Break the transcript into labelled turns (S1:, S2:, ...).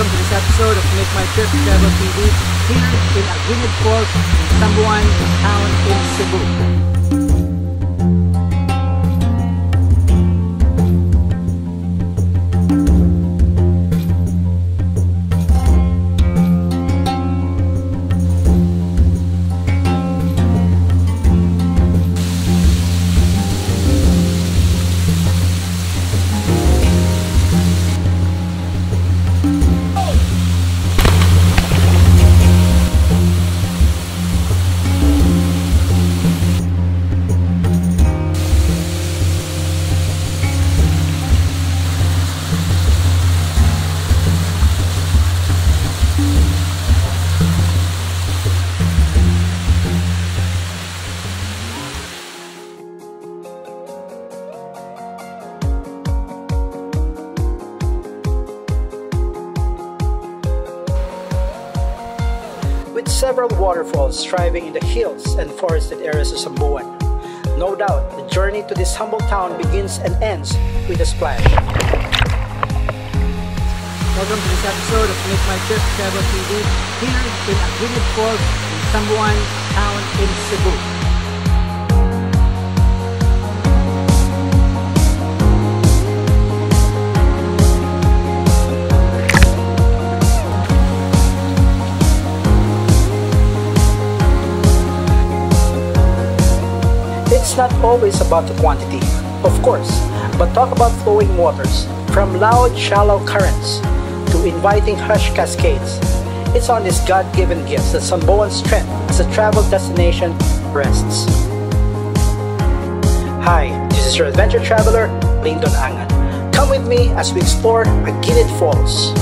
S1: Welcome to this episode of Make My Trip Travel TV here in Aguinid Falls, Samboan Town in Cebu. With several waterfalls thriving in the hills and forested areas of Samboan. No doubt, the journey to this humble town begins and ends with a splash. Welcome to this episode of Make My Trip Travel TV here in Aguinid Falls, in Town in Cebu. It's not always about the quantity, of course, but talk about flowing waters, from loud, shallow currents to inviting hush cascades. It's on these God-given gifts that Samboan strength as a travel destination rests. Hi, this is your adventure traveler, Lyndon Angan. Come with me as we explore Aguinid Falls.